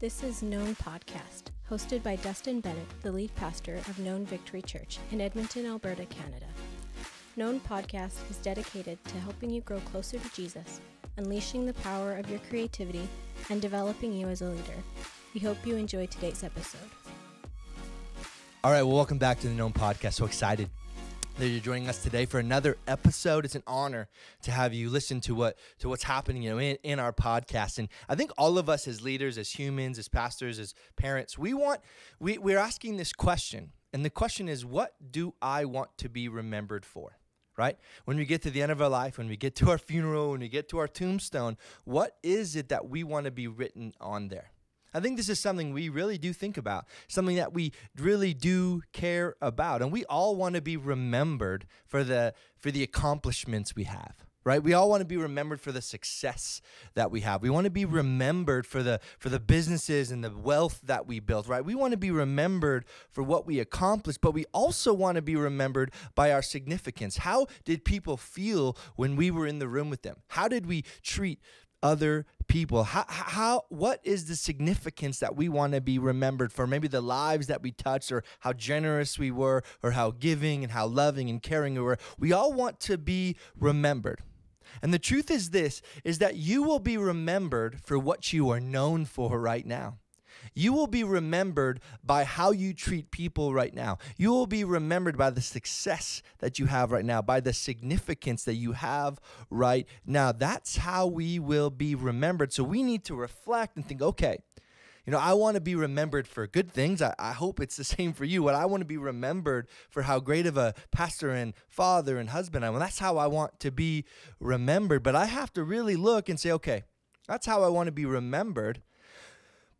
This is Known Podcast, hosted by Dustin Bennett, the lead pastor of Known Victory Church in Edmonton, Alberta, Canada. Known Podcast is dedicated to helping you grow closer to Jesus, unleashing the power of your creativity, and developing you as a leader. We hope you enjoy today's episode. All right, well, welcome back to the Known Podcast. So excited that you're joining us today for another episode. It's an honor to have you listen to what to what's happening, you know, in, in our podcast. And I think all of us as leaders, as humans, as pastors, as parents, we want we, we're asking this question. And the question is, what do I want to be remembered for? Right? When we get to the end of our life, when we get to our funeral, when we get to our tombstone, what is it that we want to be written on there? I think this is something we really do think about, something that we really do care about. And we all want to be remembered for the for the accomplishments we have. Right? We all want to be remembered for the success that we have. We want to be remembered for the for the businesses and the wealth that we built, right? We want to be remembered for what we accomplished, but we also want to be remembered by our significance. How did people feel when we were in the room with them? How did we treat other people. How, how what is the significance that we want to be remembered for? Maybe the lives that we touched or how generous we were or how giving and how loving and caring we were. We all want to be remembered. And the truth is this is that you will be remembered for what you are known for right now you will be remembered by how you treat people right now. You will be remembered by the success that you have right now, by the significance that you have right now. That's how we will be remembered. So we need to reflect and think, okay, you know, I want to be remembered for good things. I, I hope it's the same for you. But I want to be remembered for how great of a pastor and father and husband I am. That's how I want to be remembered. But I have to really look and say, okay, that's how I want to be remembered.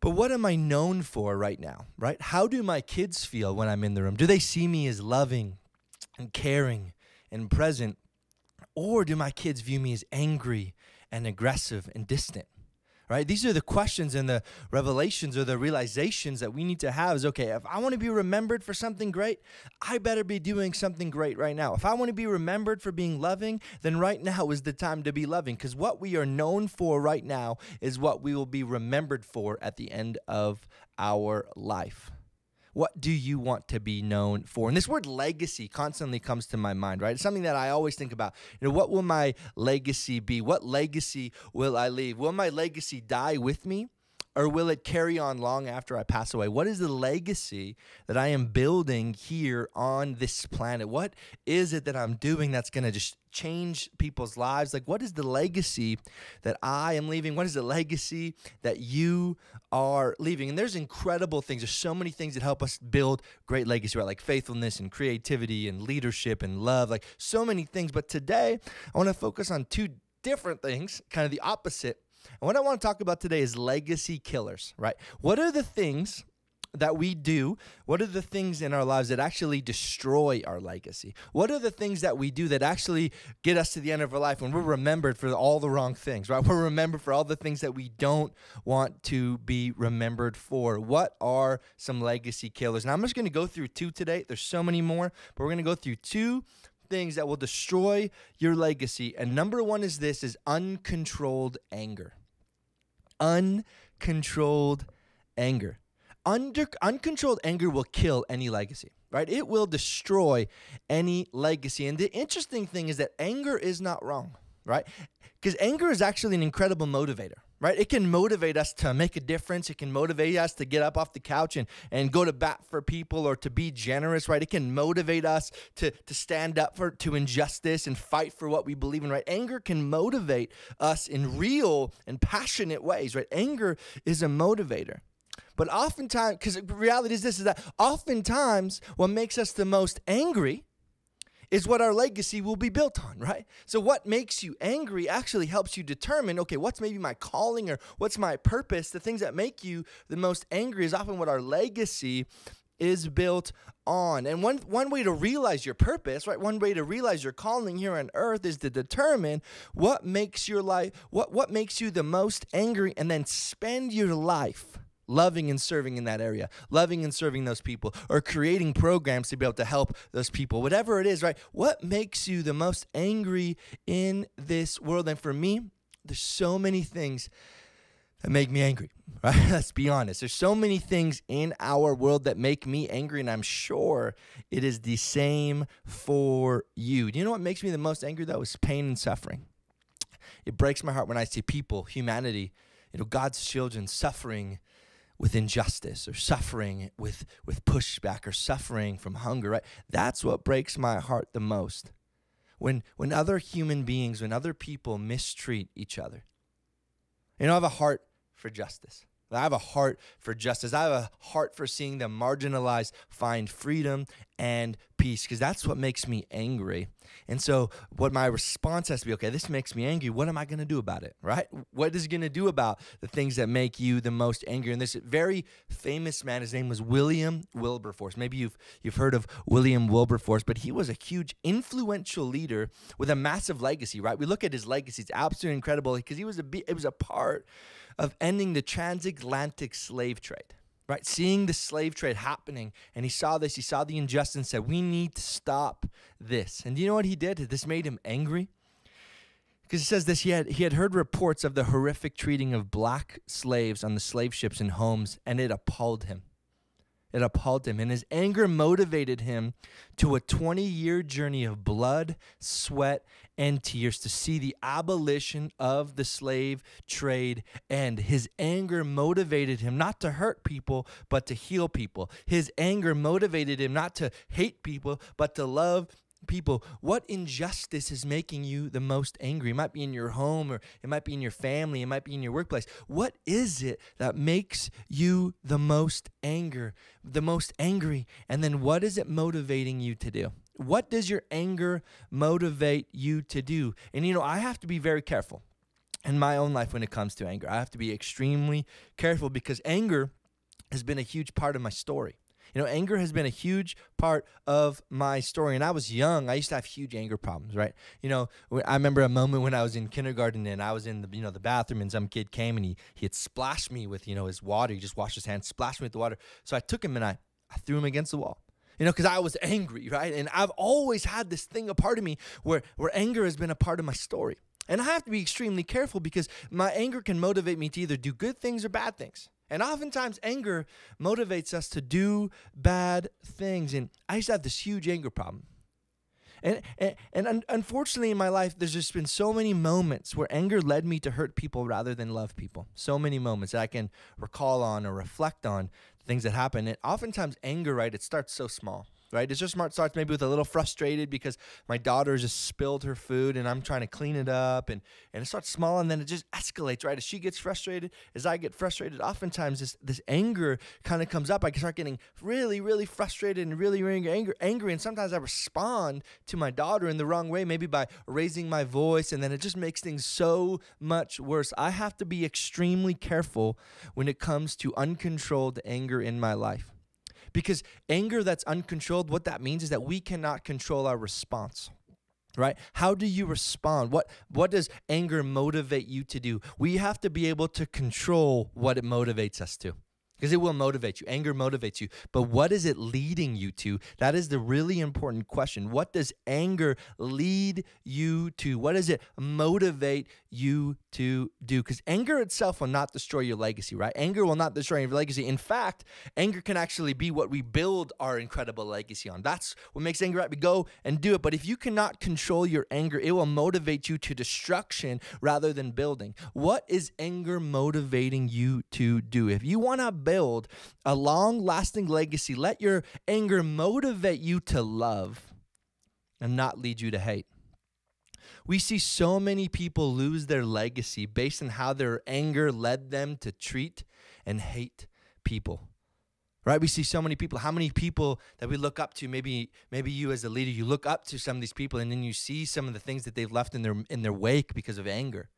But what am I known for right now, right? How do my kids feel when I'm in the room? Do they see me as loving and caring and present? Or do my kids view me as angry and aggressive and distant? Right? These are the questions and the revelations or the realizations that we need to have is okay, if I want to be remembered for something great, I better be doing something great right now. If I want to be remembered for being loving, then right now is the time to be loving because what we are known for right now is what we will be remembered for at the end of our life. What do you want to be known for? And this word legacy constantly comes to my mind, right? It's something that I always think about. You know, what will my legacy be? What legacy will I leave? Will my legacy die with me? or will it carry on long after I pass away? What is the legacy that I am building here on this planet? What is it that I'm doing that's going to just change people's lives? Like, what is the legacy that I am leaving? What is the legacy that you are leaving? And there's incredible things. There's so many things that help us build great legacy, right? Like faithfulness and creativity and leadership and love, like so many things. But today, I want to focus on two different things, kind of the opposite and what I want to talk about today is legacy killers, right? What are the things that we do? What are the things in our lives that actually destroy our legacy? What are the things that we do that actually get us to the end of our life when we're remembered for all the wrong things, right? We're remembered for all the things that we don't want to be remembered for. What are some legacy killers? And I'm just going to go through two today. There's so many more, but we're going to go through two things that will destroy your legacy. And number one is this is uncontrolled anger uncontrolled anger. Under, uncontrolled anger will kill any legacy, right? It will destroy any legacy. And the interesting thing is that anger is not wrong, right? Because anger is actually an incredible motivator, right? It can motivate us to make a difference. It can motivate us to get up off the couch and, and go to bat for people or to be generous, right? It can motivate us to, to stand up for to injustice and fight for what we believe in, right? Anger can motivate us in real and passionate ways, right? Anger is a motivator. But oftentimes, because reality is this, is that oftentimes what makes us the most angry is what our legacy will be built on, right? So, what makes you angry actually helps you determine okay, what's maybe my calling or what's my purpose? The things that make you the most angry is often what our legacy is built on. And one, one way to realize your purpose, right? One way to realize your calling here on earth is to determine what makes your life, what, what makes you the most angry, and then spend your life loving and serving in that area, loving and serving those people, or creating programs to be able to help those people, whatever it is, right? What makes you the most angry in this world? And for me, there's so many things that make me angry, right? Let's be honest. There's so many things in our world that make me angry, and I'm sure it is the same for you. Do you know what makes me the most angry, though? Is pain and suffering. It breaks my heart when I see people, humanity, you know, God's children suffering with injustice or suffering with, with pushback or suffering from hunger, right? That's what breaks my heart the most. When, when other human beings, when other people mistreat each other. You know, I have a heart for justice. I have a heart for justice. I have a heart for seeing the marginalized find freedom and peace because that's what makes me angry. And so, what my response has to be okay, this makes me angry. What am I going to do about it? Right? What is going to do about the things that make you the most angry? And this very famous man, his name was William Wilberforce. Maybe you've, you've heard of William Wilberforce, but he was a huge, influential leader with a massive legacy, right? We look at his legacy, it's absolutely incredible because he was a, it was a part of ending the transatlantic slave trade, right? Seeing the slave trade happening. And he saw this, he saw the injustice and said, We need to stop this. And do you know what he did? This made him angry. Because he says this, he had, he had heard reports of the horrific treating of black slaves on the slave ships and homes, and it appalled him. It appalled him, and his anger motivated him to a 20 year journey of blood, sweat, and tears to see the abolition of the slave trade end. His anger motivated him not to hurt people, but to heal people. His anger motivated him not to hate people, but to love people, what injustice is making you the most angry? It might be in your home or it might be in your family, it might be in your workplace. What is it that makes you the most anger, the most angry? And then what is it motivating you to do? What does your anger motivate you to do? And you know, I have to be very careful in my own life when it comes to anger. I have to be extremely careful because anger has been a huge part of my story. You know, anger has been a huge part of my story. And I was young. I used to have huge anger problems, right? You know, I remember a moment when I was in kindergarten and I was in the, you know, the bathroom and some kid came and he, he had splashed me with, you know, his water. He just washed his hands, splashed me with the water. So I took him and I, I threw him against the wall you know, because I was angry, right? And I've always had this thing, a part of me where, where anger has been a part of my story. And I have to be extremely careful because my anger can motivate me to either do good things or bad things. And oftentimes, anger motivates us to do bad things. And I used to have this huge anger problem. And, and, and un- unfortunately, in my life, there's just been so many moments where anger led me to hurt people rather than love people. So many moments that I can recall on or reflect on things that happen. And oftentimes, anger, right, it starts so small right? It's just smart starts maybe with a little frustrated because my daughter just spilled her food and I'm trying to clean it up and, and it starts small and then it just escalates, right? As she gets frustrated, as I get frustrated, oftentimes this, this anger kind of comes up. I start getting really, really frustrated and really, really angry, angry. And sometimes I respond to my daughter in the wrong way, maybe by raising my voice, and then it just makes things so much worse. I have to be extremely careful when it comes to uncontrolled anger in my life. Because anger that's uncontrolled, what that means is that we cannot control our response right? How do you respond? What what does anger motivate you to do? We have to be able to control what it motivates us to because it will motivate you. Anger motivates you. But what is it leading you to? That is the really important question. What does anger lead you to? What does it motivate you to do? Because anger itself will not destroy your legacy, right? Anger will not destroy your legacy. In fact, anger can actually be what we build our incredible legacy on. That's what makes anger happy. Go and do it. But if you cannot control your anger, it will motivate you to destruction rather than building. What is anger motivating you to do? If you want to build a long lasting legacy, let your anger motivate you to love and not lead you to hate. We see so many people lose their legacy based on how their anger led them to treat and hate people right? We see so many people how many people that we look up to maybe maybe you as a leader you look up to some of these people and then you see some of the things that they've left in their in their wake because of anger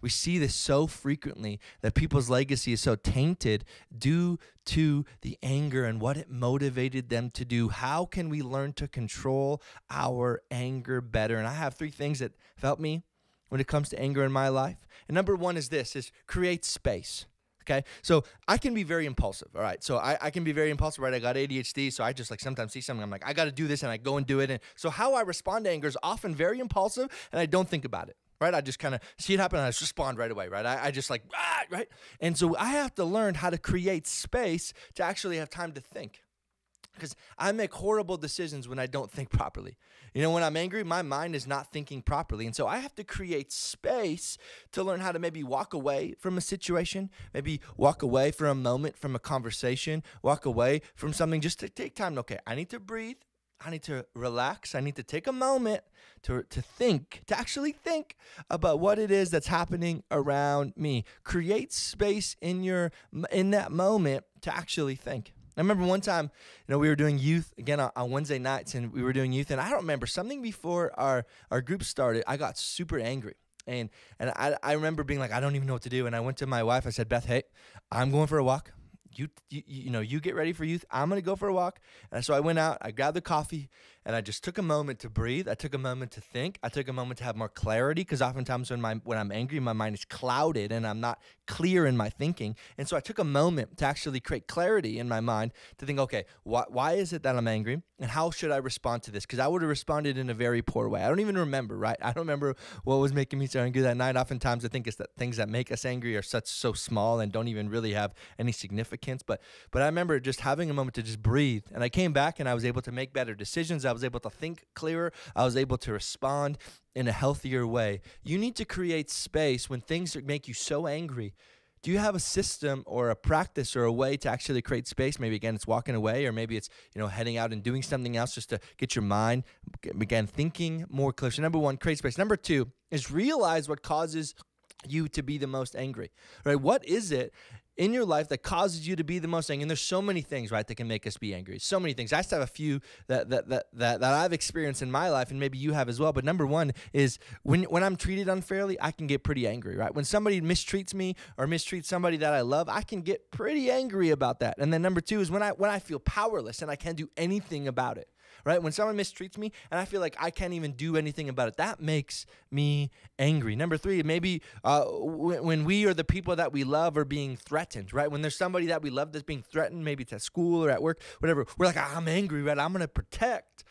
we see this so frequently that people's legacy is so tainted due to the anger and what it motivated them to do. How can we learn to control our anger better? And I have three things that have helped me when it comes to anger in my life. And number one is this is create space. Okay. So I can be very impulsive. All right. So I, I can be very impulsive, right? I got ADHD. So I just like sometimes see something. I'm like, I got to do this. And I go and do it. And so how I respond to anger is often very impulsive and I don't think about it right? I just kind of see it happen and I just respond right away, right? I, I just like, ah, right? And so I have to learn how to create space to actually have time to think. Because I make horrible decisions when I don't think properly. You know, when I'm angry, my mind is not thinking properly. And so I have to create space to learn how to maybe walk away from a situation, maybe walk away for a moment from a conversation, walk away from something just to take time. Okay, I need to breathe. I need to relax. I need to take a moment to, to think, to actually think about what it is that's happening around me. Create space in your in that moment to actually think. I remember one time, you know, we were doing youth again on, on, Wednesday nights, and we were doing youth, and I don't remember something before our our group started. I got super angry, and and I I remember being like, I don't even know what to do, and I went to my wife. I said, Beth, hey, I'm going for a walk you, you you know you get ready for youth. I'm to go for a walk. And so i went out i grabbed the coffee and i just took a moment to breathe. I took a moment to think. I took a moment to have more clarity because oftentimes when my when i'm angry my mind is clouded and i'm not clear in my thinking. And so i took a moment to actually create clarity in my mind to think okay why, why is it that i'm angry and how should i respond to this? Because i would have responded in a very poor way. I don't even remember right? I don't remember what was making me so angry that night. Oftentimes i think it's that things that make us angry are such so small and don't even really have any significance. But but I remember just having a moment to just breathe. And I came back and I was able to make better decisions. I was able to think clearer. I was able to respond in a healthier way. You need to create space when things make you so angry. Do you have a system or a practice or a way to actually create space? Maybe again, it's walking away, or maybe it's you know heading out and doing something else just to get your mind again thinking more clear. So number one, create space. Number two is realize what causes you to be the most angry. Right? What is it in your life that causes you to be the most angry. And there's so many things, right, that can make us be angry. So many things. I just have a few that that that that, that I've experienced in my life, and maybe you have as well. But number one is when when I'm treated unfairly, I can get pretty angry, right? When somebody mistreats me or mistreats somebody that I love, I can get pretty angry about that. And then number two is when I when I feel powerless and I can't do anything about it right? When someone mistreats me and I feel like I can't even do anything about it, that makes me angry. Number three, maybe uh, when we or the people that we love are being threatened, right? When there's somebody that we love that's being threatened, maybe it's at school or at work, whatever, we're like, I'm angry, right? I'm going to protect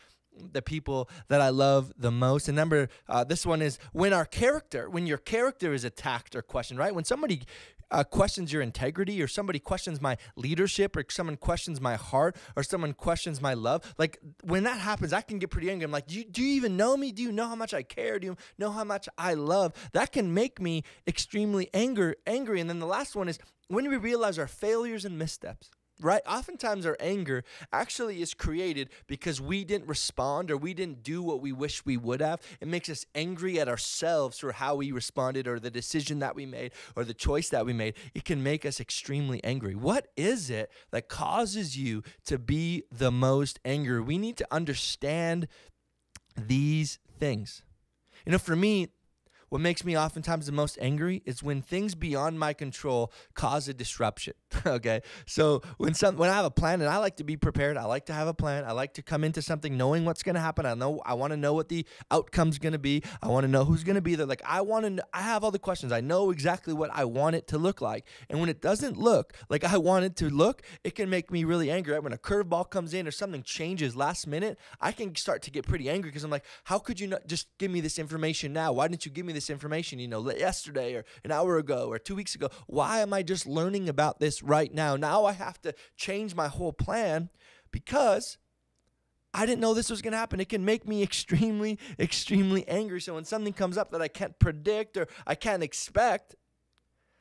the people that I love the most. And number, uh, this one is when our character, when your character is attacked or questioned, right? When somebody uh, questions your integrity, or somebody questions my leadership, or someone questions my heart, or someone questions my love, like when that happens, I can get pretty angry. I'm like, do you, do you even know me? Do you know how much I care? Do you know how much I love? That can make me extremely anger, angry. And then the last one is when we realize our failures and missteps right? Oftentimes, our anger actually is created because we didn't respond or we didn't do what we wish we would have. It makes us angry at ourselves for how we responded or the decision that we made or the choice that we made. It can make us extremely angry. What is it that causes you to be the most angry? We need to understand these things. You know, for me, what makes me oftentimes the most angry is when things beyond my control cause a disruption. okay. So when some when I have a plan and I like to be prepared, I like to have a plan. I like to come into something knowing what's going to happen. I know I want to know what the outcome's going to be. I want to know who's going to be there. Like I want to I have all the questions. I know exactly what I want it to look like. And when it doesn't look like I want it to look, it can make me really angry. Right? When a curveball comes in or something changes last minute, I can start to get pretty angry because I'm like, how could you not just give me this information now? Why didn't you give me this information, you know, yesterday or an hour ago or two weeks ago? Why am I just learning about this right now? Now I have to change my whole plan because I didn't know this was going to happen. It can make me extremely, extremely angry. So when something comes up that I can't predict or I can't expect,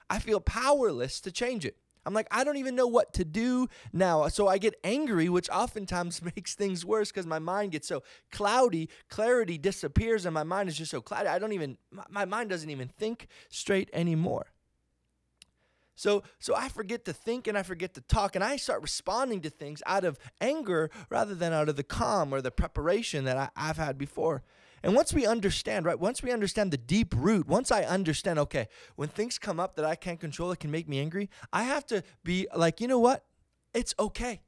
I feel powerless to change it. I'm like, I don't even know what to do now. So I get angry, which oftentimes makes things worse because my mind gets so cloudy. Clarity disappears and my mind is just so cloudy. I don't even, my mind doesn't even think straight anymore. So, so I forget to think and I forget to talk, and I start responding to things out of anger rather than out of the calm or the preparation that I, I've had before. And once we understand, right, once we understand the deep root, once I understand, okay, when things come up that I can't control that can make me angry, I have to be like, you know what? It's okay.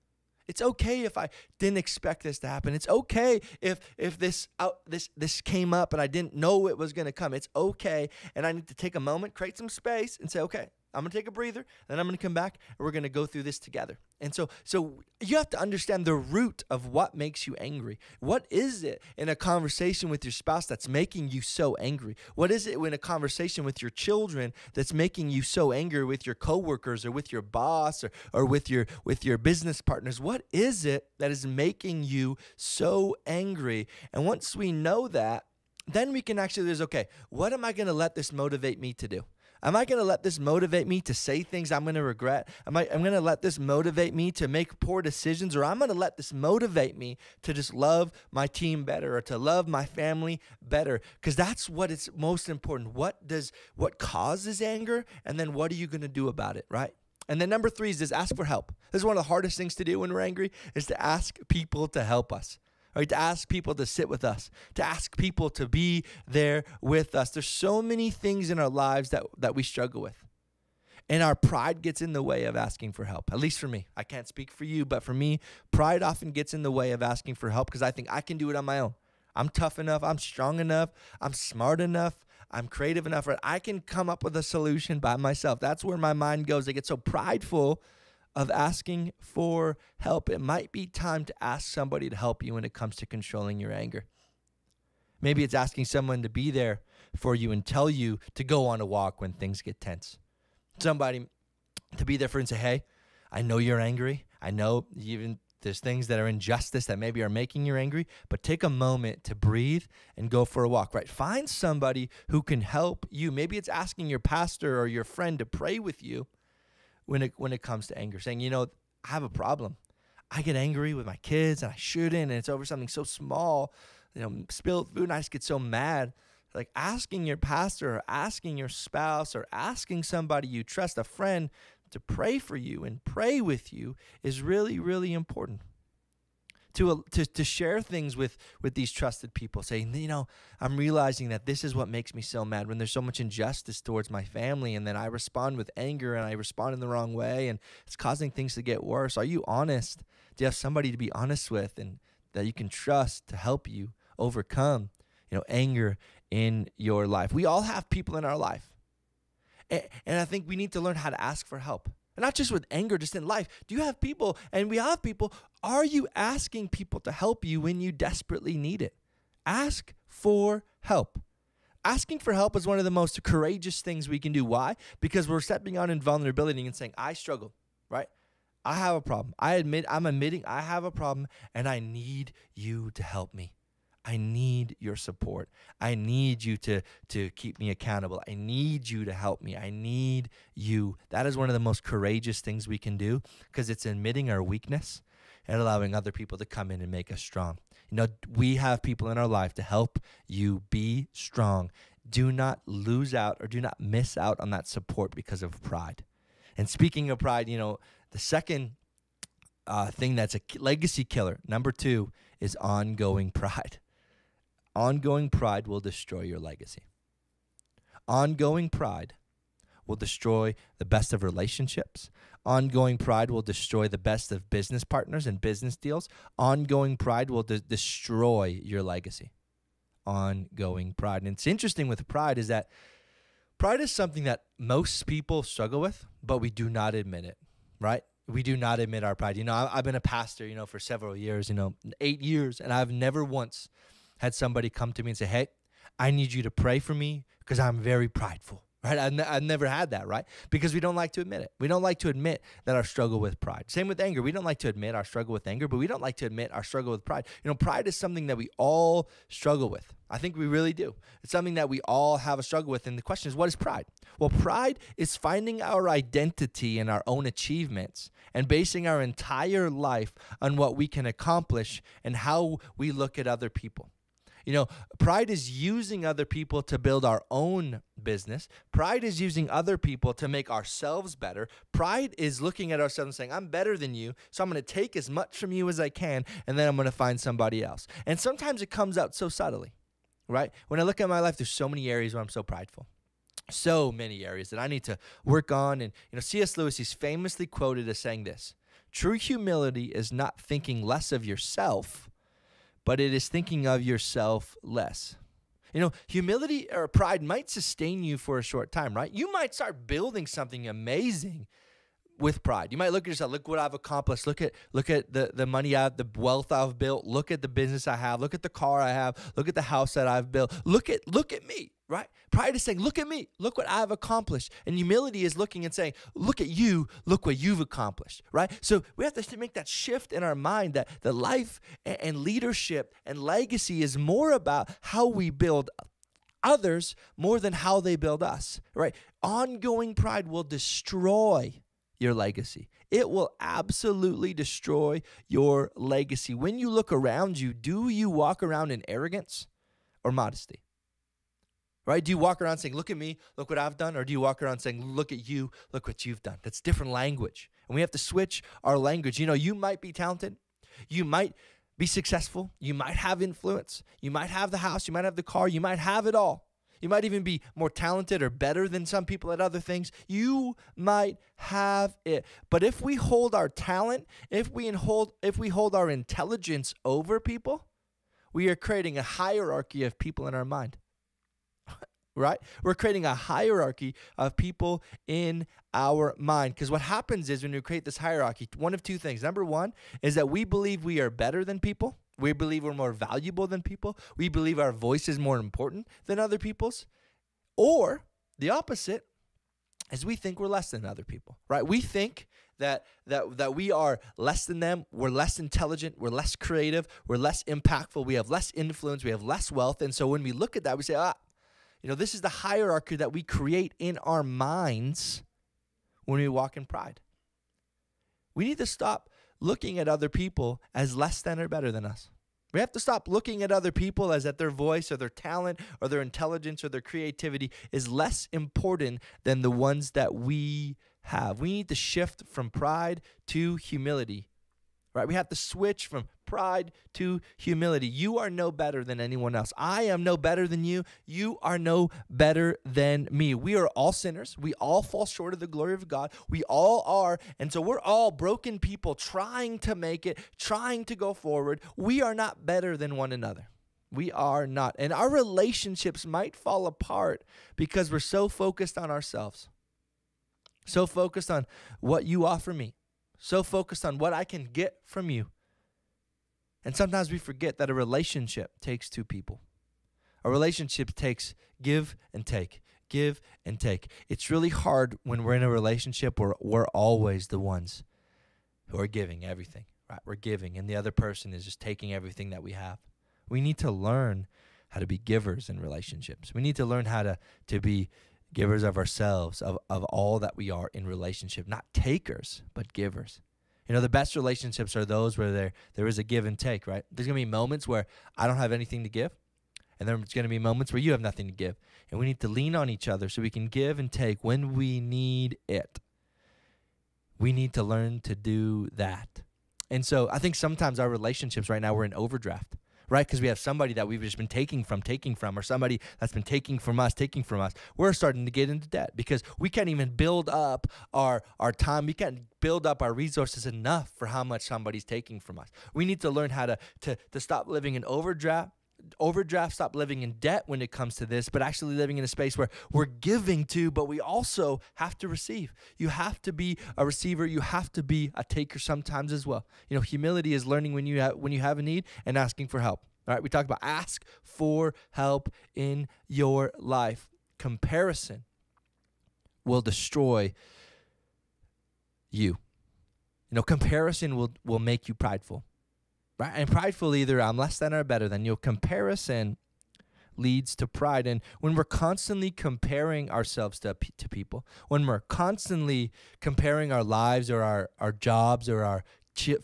It's okay if I didn't expect this to happen. It's okay if if this out this this came up and I didn't know it was going to come. It's okay, and I need to take a moment, create some space, and say, okay, I'm gonna take a breather, then I'm gonna come back, and we're gonna go through this together. And so, so you have to understand the root of what makes you angry. What is it in a conversation with your spouse that's making you so angry? What is it in a conversation with your children that's making you so angry with your coworkers or with your boss or, or with your with your business partners? What is it that is making you so angry? And once we know that, then we can actually there's okay, what am I gonna let this motivate me to do? Am I going to let this motivate me to say things I'm going to regret? Am I I'm going to let this motivate me to make poor decisions or I'm going to let this motivate me to just love my team better or to love my family better because that's what it's most important. What does what causes anger and then what are you going to do about it, right? And then number 3 is just ask for help. This is one of the hardest things to do when we're angry is to ask people to help us right? To ask people to sit with us, to ask people to be there with us. There's so many things in our lives that, that we struggle with. And our pride gets in the way of asking for help, at least for me. I can't speak for you, but for me, pride often gets in the way of asking for help because I think I can do it on my own. I'm tough enough, I'm strong enough, I'm smart enough, I'm creative enough, right? I can come up with a solution by myself. That's where my mind goes. I get so prideful of asking for help. It might be time to ask somebody to help you when it comes to controlling your anger. Maybe it's asking someone to be there for you and tell you to go on a walk when things get tense. Somebody to be there for and say, hey, I know you're angry. I know even there's things that are injustice that maybe are making you angry, but take a moment to breathe and go for a walk, right? Find somebody who can help you. Maybe it's asking your pastor or your friend to pray with you when it when it comes to anger, saying, you know, I have a problem. I get angry with my kids and I shouldn't, and it's over something so small. You know, spilled food, and I just get so mad. Like asking your pastor or asking your spouse or asking somebody you trust, a friend, to pray for you and pray with you is really, really important to, uh, to, to share things with, with these trusted people, saying, you know, I'm realizing that this is what makes me so mad when there's so much injustice towards my family, and then I respond with anger and I respond in the wrong way, and it's causing things to get worse. Are you honest? Do you have somebody to be honest with and that you can trust to help you overcome, you know, anger in your life? We all have people in our life. And, and I think we need to learn how to ask for help not just with anger, just in life. Do you have people, and we have people, are you asking people to help you when you desperately need it? Ask for help. Asking for help is one of the most courageous things we can do. Why? Because we're stepping out in vulnerability and saying, I struggle, right? I have a problem. I admit, I'm admitting I have a problem and I need you to help me. I need your support. I need you to, to keep me accountable. I need you to help me. I need you. That is one of the most courageous things we can do because it's admitting our weakness and allowing other people to come in and make us strong. You know, we have people in our life to help you be strong. Do not lose out or do not miss out on that support because of pride. And speaking of pride, you know, the second uh, thing that's a legacy killer, number two, is ongoing pride. Ongoing pride will destroy your legacy. Ongoing pride will destroy the best of relationships. Ongoing pride will destroy the best of business partners and business deals. Ongoing pride will de- destroy your legacy. Ongoing pride. And it's interesting with pride is that pride is something that most people struggle with, but we do not admit it, right? We do not admit our pride. You know, I've been a pastor, you know, for several years, you know, eight years, and I've never once had somebody come to me and say, Hey, I need you to pray for me because I'm very prideful. Right? I've, n- I've never had that, right? Because we don't like to admit it. We don't like to admit that our struggle with pride. Same with anger. We don't like to admit our struggle with anger, but we don't like to admit our struggle with pride. You know, pride is something that we all struggle with. I think we really do. It's something that we all have a struggle with. And the question is, what is pride? Well, pride is finding our identity in our own achievements and basing our entire life on what we can accomplish and how we look at other people. You know, pride is using other people to build our own business. Pride is using other people to make ourselves better. Pride is looking at ourselves and saying, I'm better than you, so I'm going to take as much from you as I can, and then I'm going to find somebody else. And sometimes it comes out so subtly, right? When I look at my life, there's so many areas where I'm so prideful so many areas that I need to work on. And, you know, C.S. Lewis is famously quoted as saying this True humility is not thinking less of yourself, but it is thinking of yourself less. You know, humility or pride might sustain you for a short time, right? You might start building something amazing with pride. You might look at yourself, look what I've accomplished. Look at look at the, the money I have, the wealth I've built. Look at the business I have. Look at the car I have. Look at the house that I've built. Look at look at me, right? Pride is saying, look at me. Look what I've accomplished. And humility is looking and saying, look at you. Look what you've accomplished, right? So we have to make that shift in our mind that the life and leadership and legacy is more about how we build others more than how they build us, right? Ongoing pride will destroy your legacy. It will absolutely destroy your legacy. When you look around you, do you walk around in arrogance or modesty? Right? Do you walk around saying, Look at me, look what I've done? Or do you walk around saying, Look at you, look what you've done? That's different language. And we have to switch our language. You know, you might be talented, you might be successful, you might have influence, you might have the house, you might have the car, you might have it all. You might even be more talented or better than some people at other things. You might have it. But if we hold our talent, if we hold if we hold our intelligence over people, we are creating a hierarchy of people in our mind. right? We're creating a hierarchy of people in our mind. Because what happens is when we create this hierarchy, one of two things. Number one is that we believe we are better than people we believe we're more valuable than people. We believe our voice is more important than other people's. Or the opposite is we think we're less than other people, right? We think that that that we are less than them, we're less intelligent, we're less creative, we're less impactful, we have less influence, we have less wealth. And so when we look at that, we say, ah, you know, this is the hierarchy that we create in our minds when we walk in pride. We need to stop looking at other people as less than or better than us. We have to stop looking at other people as that their voice or their talent or their intelligence or their creativity is less important than the ones that we have. We need to shift from pride to humility right? We have to switch from pride to humility. You are no better than anyone else. I am no better than you. You are no better than me. We are all sinners. We all fall short of the glory of God. We all are. And so we're all broken people trying to make it, trying to go forward. We are not better than one another. We are not. And our relationships might fall apart because we're so focused on ourselves, so focused on what you offer me, so focused on what I can get from you. And sometimes we forget that a relationship takes two people. A relationship takes give and take, give and take. It's really hard when we're in a relationship where we're always the ones who are giving everything, right? We're giving, and the other person is just taking everything that we have. We need to learn how to be givers in relationships. We need to learn how to, to be givers of ourselves, of, of all that we are in relationship, not takers, but givers. You know, the best relationships are those where there there is a give and take, right? There's gonna be moments where I don't have anything to give, and there's gonna be moments where you have nothing to give. And we need to lean on each other so we can give and take when we need it. We need to learn to do that. And so I think sometimes our relationships right now we're in overdraft right? Because we have somebody that we've just been taking from, taking from, or somebody that's been taking from us, taking from us. We're starting to get into debt because we can't even build up our our time. We can't build up our resources enough for how much somebody's taking from us. We need to learn how to to to stop living in overdraft overdraft, stop living in debt when it comes to this, but actually living in a space where we're giving to, but we also have to receive. You have to be a receiver. You have to be a taker sometimes as well. You know, humility is learning when you have when you have a need and asking for help. All right, we talked about ask for help in your life. Comparison will destroy you. You know, comparison will will make you prideful right? And prideful either I'm less than or better than. You comparison leads to pride. And when we're constantly comparing ourselves to, to people, when we're constantly comparing our lives or our, our jobs or our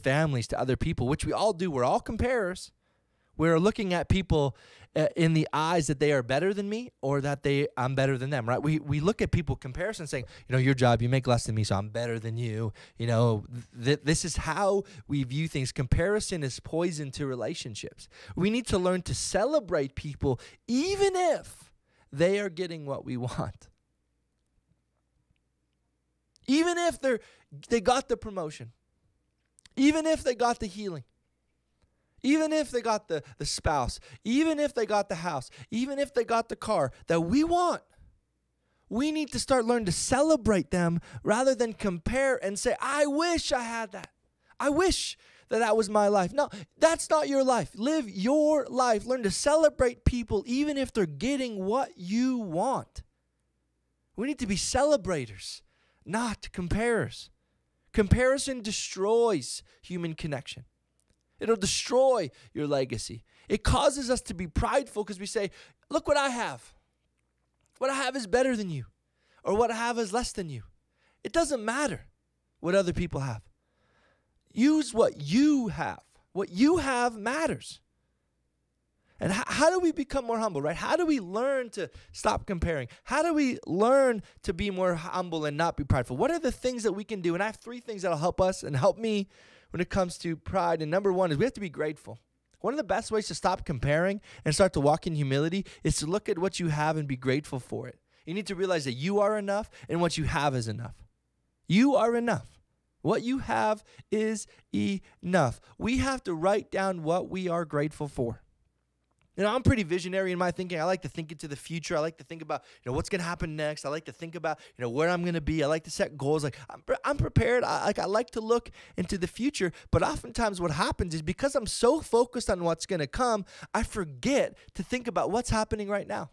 families to other people, which we all do, we're all comparers. We're looking at people uh, in the eyes that they are better than me or that they I'm better than them, right? We we look at people comparison saying, you know, your job, you make less than me, so I'm better than you. You know, th- this is how we view things. Comparison is poison to relationships. We need to learn to celebrate people even if they are getting what we want. Even if they're they got the promotion. Even if they got the healing even if they got the, the spouse, even if they got the house, even if they got the car that we want, we need to start learning to celebrate them rather than compare and say, I wish I had that. I wish that that was my life. No, that's not your life. Live your life. Learn to celebrate people even if they're getting what you want. We need to be celebrators, not comparers. Comparison destroys human connection. It'll destroy your legacy. It causes us to be prideful because we say, Look what I have. What I have is better than you, or what I have is less than you. It doesn't matter what other people have. Use what you have. What you have matters. And how, how, do we become more humble, right? How do we learn to stop comparing? How do we learn to be more humble and not be prideful? What are the things that we can do? And I have three things that'll help us and help me when it comes to pride. And number one is we have to be grateful. One of the best ways to stop comparing and start to walk in humility is to look at what you have and be grateful for it. You need to realize that you are enough and what you have is enough. You are enough. What you have is enough. We have to write down what we are grateful for. You know, I'm pretty visionary in my thinking. I like to think into the future. I like to think about, you know, what's going to happen next. I like to think about, you know, where I'm going to be. I like to set goals. Like I'm, I'm prepared. I like I like to look into the future. But oftentimes, what happens is because I'm so focused on what's going to come, I forget to think about what's happening right now.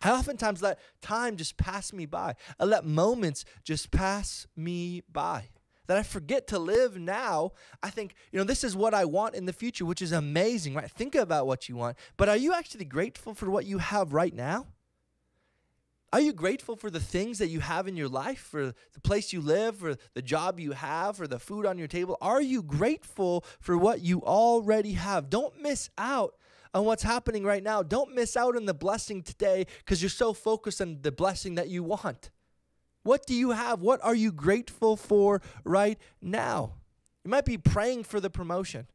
I oftentimes let time just pass me by. I let moments just pass me by that I forget to live now. I think, you know, this is what I want in the future, which is amazing, right? Think about what you want. But are you actually grateful for what you have right now? Are you grateful for the things that you have in your life, for the place you live, for the job you have, for the food on your table? Are you grateful for what you already have? Don't miss out on what's happening right now. Don't miss out on the blessing today because you're so focused on the blessing that you want. What do you have? What are you grateful for right now? You might be praying for the promotion.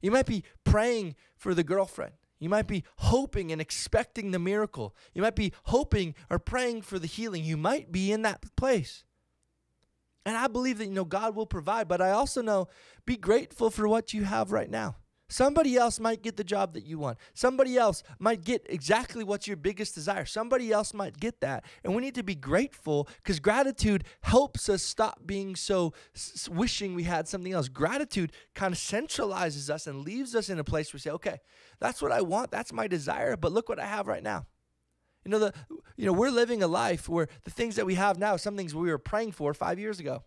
You might be praying for the girlfriend. You might be hoping and expecting the miracle. You might be hoping or praying for the healing. You might be in that place. And I believe that you know God will provide, but I also know be grateful for what you have right now. Somebody else might get the job that you want. Somebody else might get exactly what's your biggest desire. Somebody else might get that. And we need to be grateful because gratitude helps us stop being so s- wishing we had something else. Gratitude kind of centralizes us and leaves us in a place where we say, okay, that's what I want. That's my desire. But look what I have right now. You know, the, you know, we're living a life where the things that we have now, some things we were praying for five years ago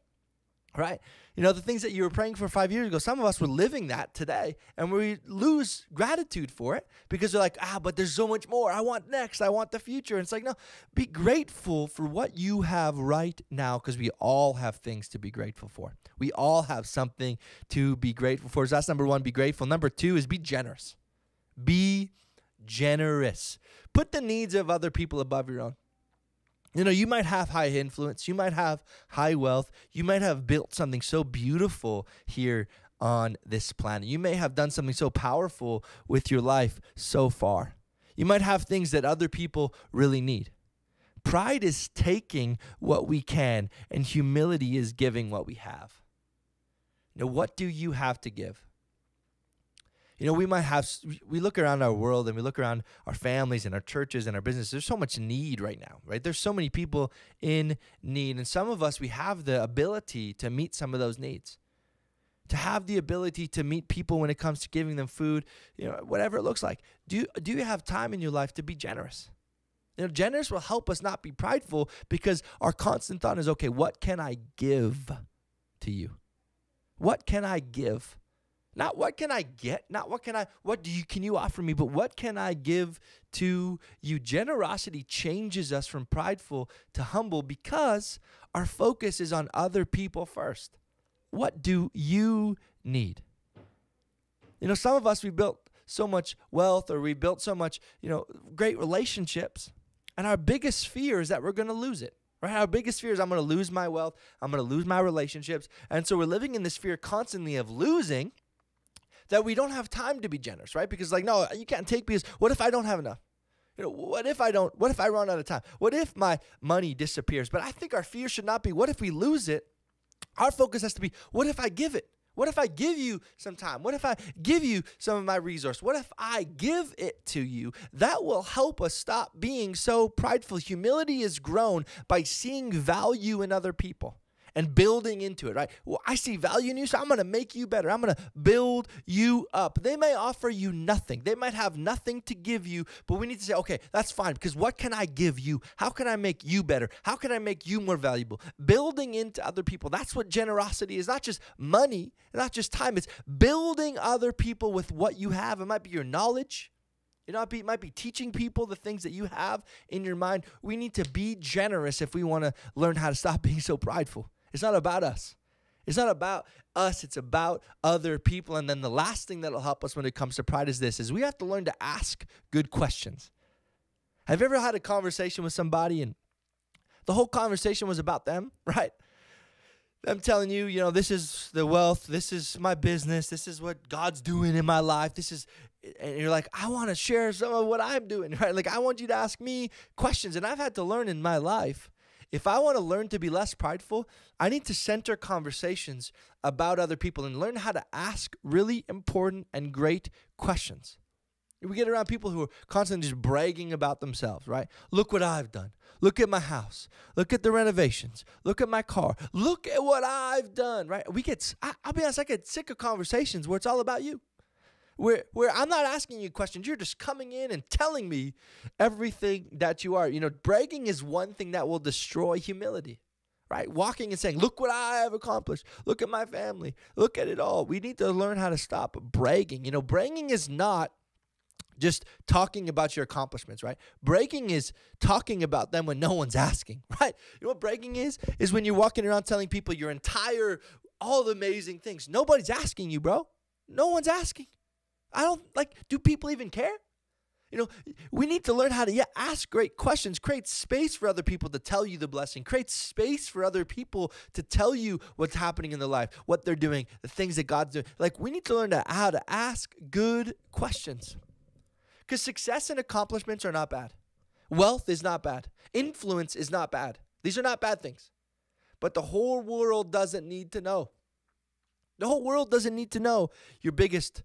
right? You know, the things that you were praying for five years ago, some of us were living that today, and we lose gratitude for it because we're like, ah, but there's so much more. I want next. I want the future. And it's like, no, be grateful for what you have right now because we all have things to be grateful for. We all have something to be grateful for. So that's number one, be grateful. Number two is be generous. Be generous. Put the needs of other people above your own. You know, you might have high influence, you might have high wealth, you might have built something so beautiful here on this planet. You may have done something so powerful with your life so far. You might have things that other people really need. Pride is taking what we can, and humility is giving what we have. Now, what do you have to give? You know, we might have, we look around our world and we look around our families and our churches and our business. There's so much need right now, right? There's so many people in need. And some of us, we have the ability to meet some of those needs, to have the ability to meet people when it comes to giving them food, you know, whatever it looks like. Do you, do you have time in your life to be generous? You know, generous will help us not be prideful because our constant thought is okay, what can I give to you? What can I give? Not what can I get, not what can I what do you can you offer me, but what can I give to you? Generosity changes us from prideful to humble because our focus is on other people first. What do you need? You know, some of us we built so much wealth or we built so much, you know, great relationships, and our biggest fear is that we're going to lose it. Right? Our biggest fear is I'm going to lose my wealth, I'm going to lose my relationships. And so we're living in this fear constantly of losing that we don't have time to be generous, right? Because like, no, you can't take because what if I don't have enough? You know, what if I don't? What if I run out of time? What if my money disappears? But I think our fear should not be what if we lose it? Our focus has to be what if I give it? What if I give you some time? What if I give you some of my resource? What if I give it to you? That will help us stop being so prideful. Humility is grown by seeing value in other people and building into it, right? Well, I see value in you, so I'm going to make you better. I'm going to build you up. They may offer you nothing, they might have nothing to give you, but we need to say, okay, that's fine, because what can I give you? How can I make you better? How can I make you more valuable? Building into other people. That's what generosity is not just money, not just time, it's building other people with what you have. It might be your knowledge. It might be, it might be teaching people the things that you have in your mind. We need to be generous if we want to learn how to stop being so prideful. It's not about us. It's not about us, it's about other people. And then the last thing that'll help us when it comes to pride is this is we have to learn to ask good questions. Have you ever had a conversation with somebody and the whole conversation was about them, right? Them telling you, you know, this is the wealth, this is my business, this is what God's doing in my life. This is and you're like, I want to share some of what I'm doing, right? Like I want you to ask me questions. And I've had to learn in my life if I want to learn to be less prideful, I need to center conversations about other people and learn how to ask really important and great questions. We get around people who are constantly just bragging about themselves, right? Look what I've done. Look at my house. Look at the renovations. Look at my car. Look at what I've done, right? We get, I, will be honest, I get sick of conversations where it's all about you where where I'm not asking you questions. You're just coming in and telling me everything that you are. You know, bragging is one thing that will destroy humility. Right? Walking and saying, "Look what I have accomplished. Look at my family. Look at it all." We need to learn how to stop bragging. You know, bragging is not just talking about your accomplishments, right? Bragging is talking about them when no one's asking, right? You know what bragging is? Is when you're walking around telling people your entire all the amazing things. Nobody's asking you, bro. No one's asking. I don't like, do people even care? You know, we need to learn how to yeah, ask great questions, create space for other people to tell you the blessing, create space for other people to tell you what's happening in their life, what they're doing, the things that God's doing. Like we need to learn to, how to ask good questions. Because success and accomplishments are not bad. Wealth is not bad. Influence is not bad. These are not bad things. But the whole world doesn't need to know. The whole world doesn't need to know your biggest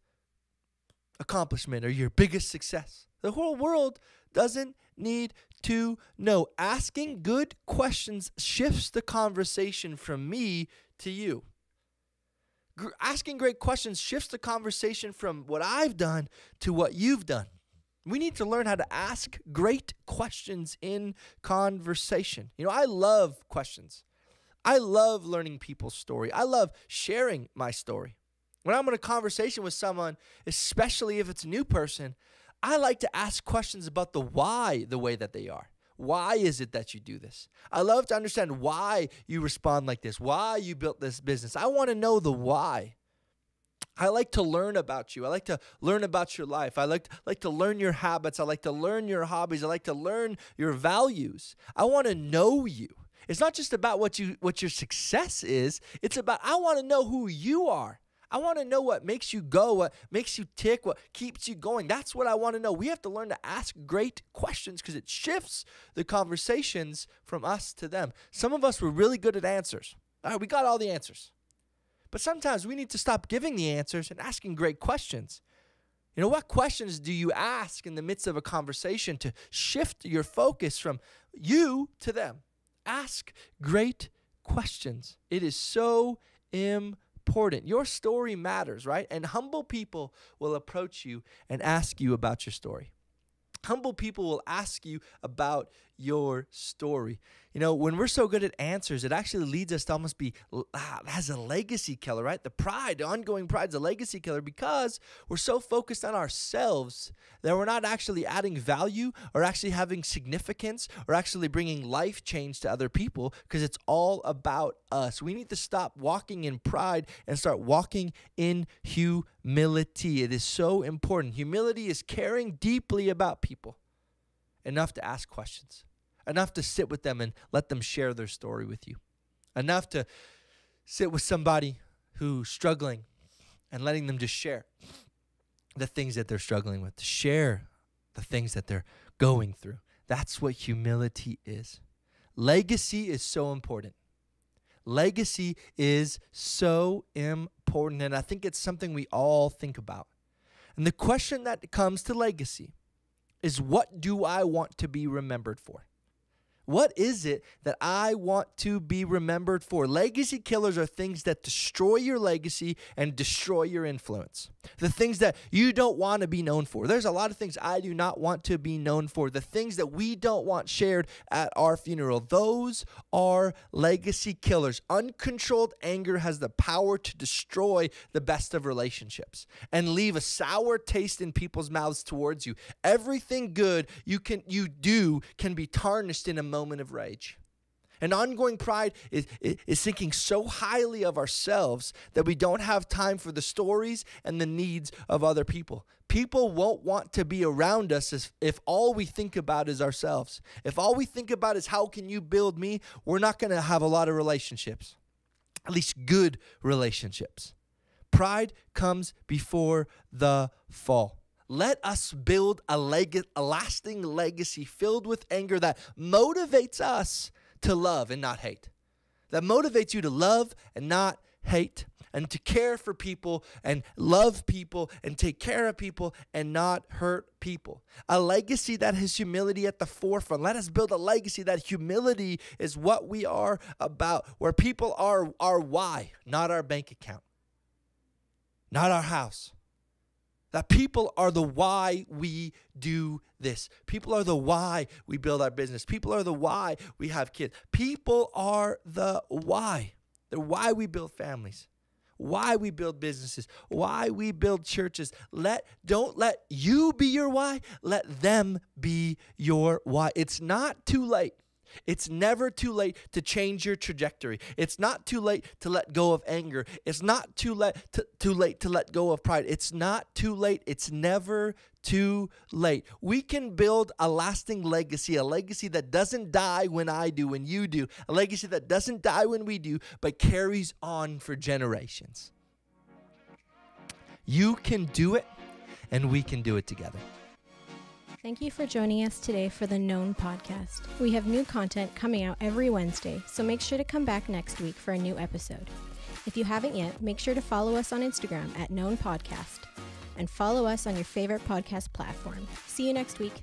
accomplishment or your biggest success. The whole world doesn't need to know. Asking good questions shifts the conversation from me to you. G- asking great questions shifts the conversation from what I've done to what you've done. We need to learn how to ask great questions in conversation. You know, I love questions. I love learning people's story. I love sharing my story. When I'm in a conversation with someone, especially if it's a new person, I like to ask questions about the why the way that they are. Why is it that you do this? I love to understand why you respond like this, why you built this business. I want to know the why. I like to learn about you. I like to learn about your life. I like to, like to learn your habits. I like to learn your hobbies. I like to learn your values. I want to know you. It's not just about what you what your success is. It's about I want to know who you are. I want to know what makes you go, what makes you tick, what keeps you going. That's what I want to know. We have to learn to ask great questions because it shifts the conversations from us to them. Some of us were really good at answers. All right, we got all the answers. But sometimes we need to stop giving the answers and asking great questions. You know, what questions do you ask in the midst of a conversation to shift your focus from you to them? Ask great questions. It is so important important. Your story matters, right? And humble people will approach you and ask you about your story. Humble people will ask you about your story. You know, when we're so good at answers, it actually leads us to almost be ah, as a legacy killer, right? The pride, the ongoing pride is a legacy killer because we're so focused on ourselves that we're not actually adding value or actually having significance or actually bringing life change to other people because it's all about us. We need to stop walking in pride and start walking in humility. It is so important. Humility is caring deeply about people enough to ask questions, enough to sit with them and let them share their story with you, enough to sit with somebody who's struggling and letting them just share the things that they're struggling with, to share the things that they're going through. That's what humility is. Legacy is so important. Legacy is so important, and I think it's something we all think about. And the question that comes to legacy is what do I want to be remembered for? What is it that I want to be remembered for? Legacy killers are things that destroy your legacy and destroy your influence. The things that you don't want to be known for. There's a lot of things I do not want to be known for. The things that we don't want shared at our funeral. Those are legacy killers. Uncontrolled anger has the power to destroy the best of relationships and leave a sour taste in people's mouths towards you. Everything good you can you do can be tarnished in a moment of rage. And ongoing pride is, is thinking so highly of ourselves that we don't have time for the stories and the needs of other people. People won't want to be around us if, if all we think about is ourselves. If all we think about is how can you build me, we're not going to have a lot of relationships, at least good relationships. Pride comes before the fall. Let us build a, leg- a lasting legacy filled with anger that motivates us to love and not hate. That motivates you to love and not hate, and to care for people and love people and take care of people and not hurt people. A legacy that has humility at the forefront. Let us build a legacy that humility is what we are about, where people are our why, not our bank account, not our house that people are the why we do this. People are the why we build our business. People are the why we have kids. People are the why. They're why we build families. Why we build businesses, why we build churches. Let don't let you be your why, let them be your why. It's not too late it's never too late to change your trajectory. It's not too late to let go of anger. It's not too late to, too late to let go of pride. It's not too late. It's never too late. We can build a lasting legacy, a legacy that doesn't die when I do, when you do, a legacy that doesn't die when we do, but carries on for generations. You can do it, and we can do it together. Thank you for joining us today for the Known Podcast. We have new content coming out every Wednesday, so make sure to come back next week for a new episode. If you haven't yet, make sure to follow us on Instagram at Known Podcast and follow us on your favorite podcast platform. See you next week.